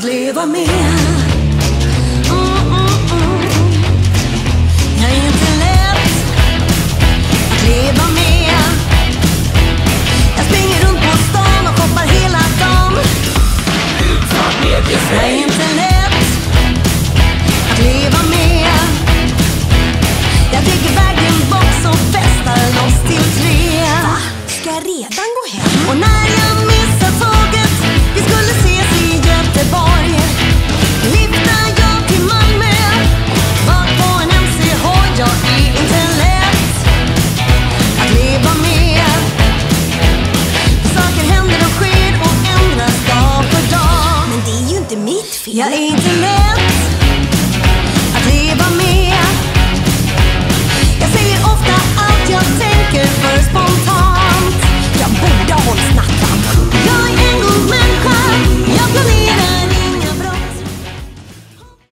att leva med. Mm, mm, mm. Jag är inte lätt att leva med. Jag springer runt på stan och shoppar hela dagen. your internet.